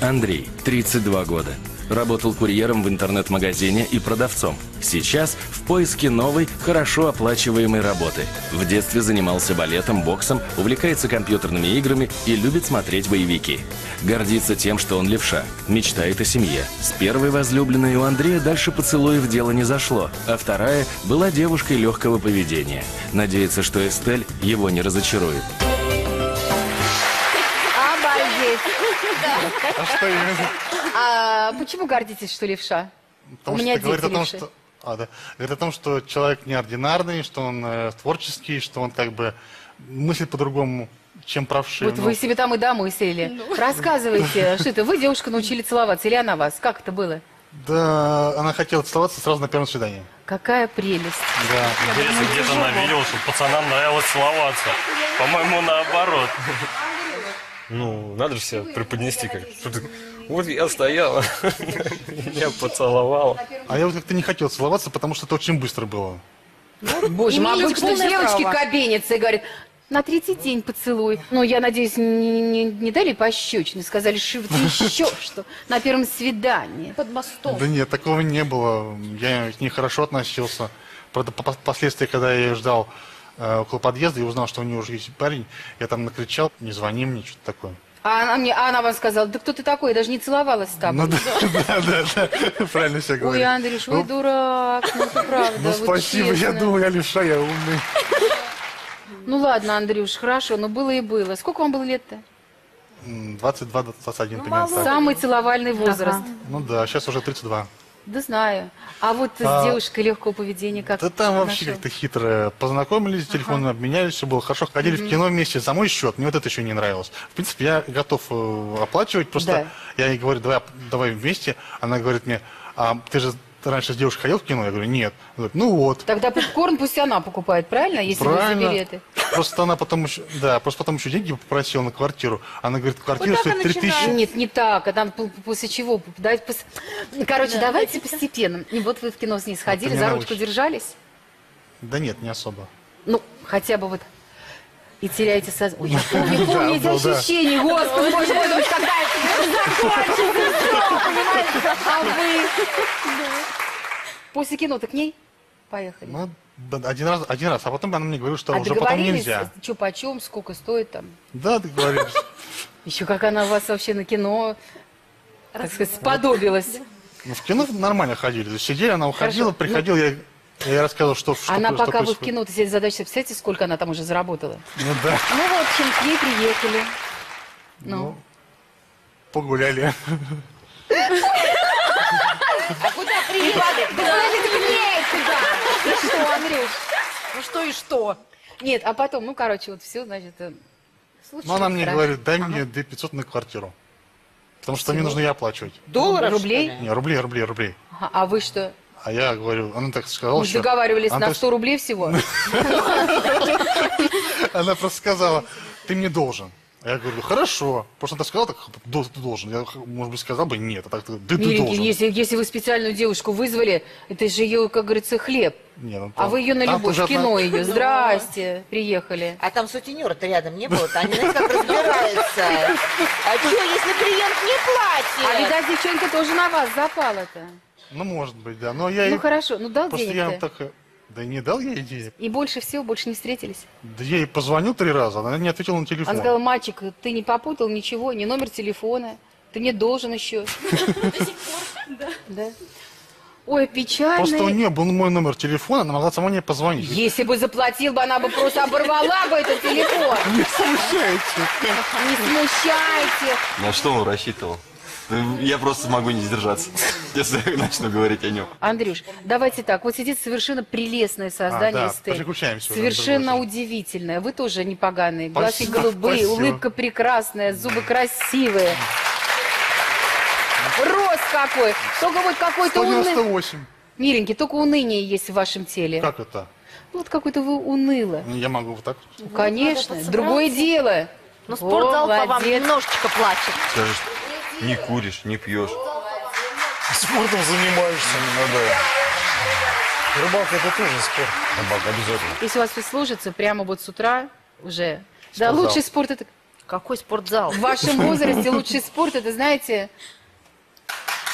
Андрей, 32 года. Работал курьером в интернет-магазине и продавцом. Сейчас в поиске новой, хорошо оплачиваемой работы. В детстве занимался балетом, боксом, увлекается компьютерными играми и любит смотреть боевики. Гордится тем, что он левша. Мечтает о семье. С первой возлюбленной у Андрея дальше поцелуев дело не зашло, а вторая была девушкой легкого поведения. Надеется, что Эстель его не разочарует. А что именно? А почему гордитесь, что левша? Потому У что меня это говорит о том, левши. что... А, да. Говорит о том, что человек неординарный, что он э, творческий, что он как бы мыслит по-другому, чем правши. Вот Ну, вы себе там и домыслили. Рассказывайте, что это, вы девушка научили целоваться или она вас? Как это было? Да, она хотела целоваться сразу на первом свидании. Какая прелесть. Да. Интересно, где-то она видела, что пацанам нравилось целоваться. По-моему, наоборот. Ну, надо же себя преподнести как Вот я стояла, меня поцеловала. А я вот как-то не хотел целоваться, потому что это очень быстро было. Боже мой, Имеете обычно девочки кабенятся и говорят, на третий день поцелуй. Ну, я надеюсь, не, не- не дали пощечины, сказали, что еще что, на первом свидании. Под мостом. Да нет, такого не было. Я к ней хорошо относился. Правда, по- впоследствии, когда я ее ждал около подъезда и узнал, что у нее уже есть парень, я там накричал, не звони мне, что-то такое. А она, мне, а она вам сказала, да кто ты такой, я даже не целовалась с тобой. Ну да, да, да, да, правильно все Ой, говорит. Андрюш, вы дурак, ну это правда. Ну спасибо, я думал, я левша, я умный. Ну ладно, Андрюш, хорошо, но было и было. Сколько вам было лет-то? М, 22-21 примерно так. Самый целовальный возраст. Ну да, сейчас уже 32. Да знаю. А вот А. с девушкой легкого поведения как? Да там вообще как-то хитро познакомились, телефоны обменялись, все было хорошо. Ходили в кино вместе за мой счет, мне вот это еще не нравилось. В принципе, я готов э, оплачивать, просто я ей говорю, давай, давай вместе. Она говорит мне, а ты же раньше с девушкой ходил в кино? Я говорю, нет. Она говорит, ну вот. Тогда попкорн пусть она покупает, правильно? Если Правильно. билеты. Просто она потом еще, да, просто потом еще деньги попросила на квартиру. Она говорит, квартира Вот стоит и 3000. начинается. Нет, не так. А там после чего? Давайте пос- Короче, давайте постепенно. И вот вы в кино с ней сходили, за научишь. ручку держались. Да нет, не особо. Ну, хотя бы вот и теряете сознание. Ой, я помню, помню эти Да, да. ощущения, господи, боже мой, думаешь, когда это закончится, всё, понимаете? А вы? После кино-то к ней поехали? Ну, один раз, один раз, а потом она мне говорила, что а уже потом нельзя. что почем, сколько стоит там? Да, договорились. Еще как она у вас вообще на кино, так сказать, сподобилась. Ну, в кино нормально ходили. То есть Сидели, она уходила, Хорошо. приходил, я, я ей рассказывал, что, что Она что пока вы в кино, то себе задачу представляете, сколько она там уже заработала? Ну да, Ну, в общем, к ней приехали. Ну, погуляли. Куда приехали? Андрюш? Ну что и что? Нет, а потом, ну, короче, вот все, значит, э, случилось. она мне хорошо. говорит, дай мне 2500 на квартиру. Потому что мне нужно ей оплачивать. Долларов, Рублей? Не, рублей, рублей, рублей. Ага, а вы что? А я говорю, она так сказала, Мы что... договаривались она на так- 100 рублей всего? Она просто сказала, ты мне должен. А я говорю, хорошо. Просто она так сказала, так, «Дол- ты должен. Я, может быть, сказал бы нет. А так, ты, ты должен. если, если вы специальную девушку вызвали, это же ее, как говорится, хлеб. Не, ну, А там- вы ее на любовь, в кино одна- ее. Здрасте, приехали. А там сутенера-то рядом не было, они, знаете, как разбираются. А что, если клиент не А платит? видать, девчонка тоже на вас запала-то. Ну, может быть, да. Но я Ну хорошо, ну дал Просто я так... Да не дал я ей денег. И больше всего, больше не встретились. Да я ей позвонил три раза, она не ответила на телефон. Она сказала, мальчик, ты не попутал ничего, ни номер телефона, ты не должен еще. Да. Ой, печально. Просто у нее был мой номер телефона, она могла сама мне позвонить. Если бы заплатил бы, она бы просто оборвала бы этот телефон. Не смущайте. Не смущайте. На что он рассчитывал? Я просто могу не сдержаться, если начну говорить о нем. Андрюш, давайте так. Вот сидит совершенно прелестное создание А, да, переключаемся Совершенно удивительное. Вы тоже не поганые. Глазки голубые, спасибо. улыбка прекрасная, зубы красивые. Рост какой. Только вот какой-то унылый. 198. Миленький, только уныние есть в вашем теле. Как это? Ну, Вот какой-то вы уныло. Ну, Я могу вот так. Ну, Конечно, другое дело. Ну, О, спортзал по вам немножечко плачет. Скажешь, не куришь, не пьешь. Спортом занимаешься. Ну да. Рыбалка это тоже спорт. Рыбалка обязательно. Если у вас все сложится, прямо вот с утра уже. Да, Спортзал. лучший спорт это... Какой спортзал? В вашем возрасте лучший спорт, это знаете,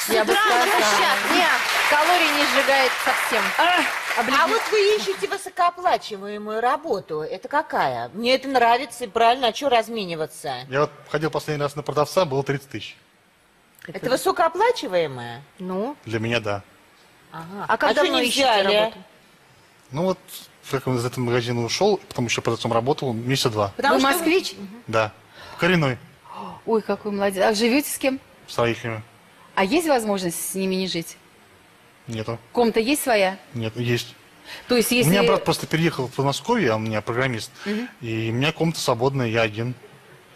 я бы Утра сказала. натощак. Нет, калорий не сжигает совсем. А вот вы ищете высокооплачиваемую работу. Это какая? Мне это нравится, и правильно, а что размениваться? Я вот ходил последний раз на продавца, было 30 тысяч. Это высокооплачиваемая? Ну, Для меня да. Ага. а как чё давно не ищете взяли? работу? Ну вот, как он из этого магазина ушел, потом еще продавцом работал, месяца два. Потому Вы что москвич? Да. Коренной, Ой, какой молодец. А живете с кем? с родителями. А есть возможность с ними не жить? Нету. Комната есть своя? Нет, есть. То есть, если... У меня брат просто переехал в Подмосковье, а у меня программист. И у меня комната свободная, я один.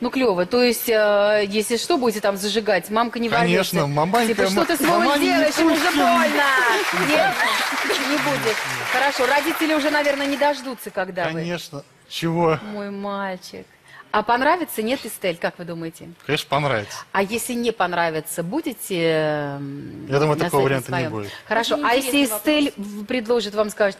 Ну, клево. То есть, э, если что, будете там зажигать, мамка не ворвется. Конечно, маманька, Типа, что ты с ма- Вовой мама не делаешь, ему же больно. Нет, не будет. Хорошо, родители уже, наверное, не дождутся, когда вы. Конечно. Чего? Мой мальчик. А понравится, нет, Эстель, как вы думаете? Конечно, понравится. А если не понравится, будете Я думаю, такого варианта не своем? будет. Хорошо, а если Эстель в- предложит вам, скажет,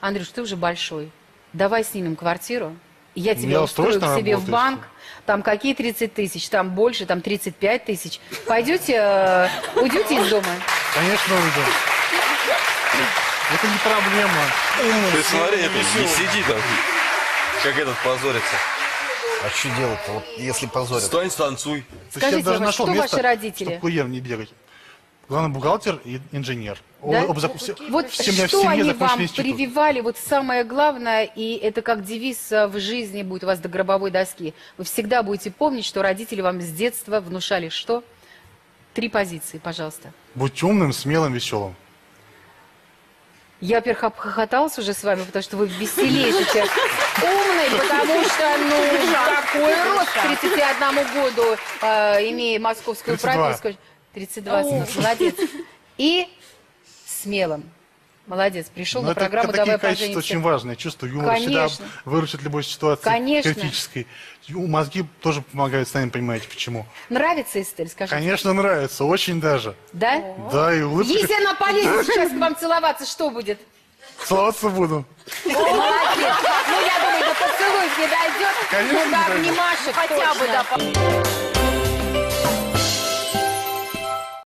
Андрюш, ты уже большой, давай снимем квартиру, я тебя устрою к себе в банк, там какие 30 тысяч, там больше, там 35 тысяч. Пойдете, э, уйдете из дома? Конечно, уйду. Это не проблема. Ты смотри, это не сиди там, как этот позорится. А что делать-то, вот, если позорят? Стань, станцуй. Ты Скажите, сейчас даже нашел что место, ваши родители? чтобы курьером не бегать. Главный бухгалтер и инженер. Да? Оба зак- все- Вот в семье- в что семье они вам институт. прививали, вот самое главное, и это как девиз э, в жизни будет у вас до гробовой доски. Вы всегда будете помнить, что родители вам с детства внушали что? Три позиции, пожалуйста. Будь умным, смелым, веселым. Я, во-первых, обхохоталась уже с вами, потому что вы веселейший человек. Умный, потому что, ну, какой рост к 31 году, э, имея московскую 32. прописку. 32, молодец. И смелым. Молодец, пришел Но на это программу такие «Давай качества поженимся». очень важные. Чувство юмора всегда Конечно. выручит любой ситуации Конечно. критической. Мозги тоже помогают, сами понимаете, почему. Нравится Эстель, скажите? Конечно, нравится, очень даже. Да? Да, и улыбка. Если она полезет сейчас к вам целоваться, что будет? Целоваться буду. Молодец. Ну, я думаю, до поцелуев не дойдет. Конечно, не дойдет. Хотя бы, да,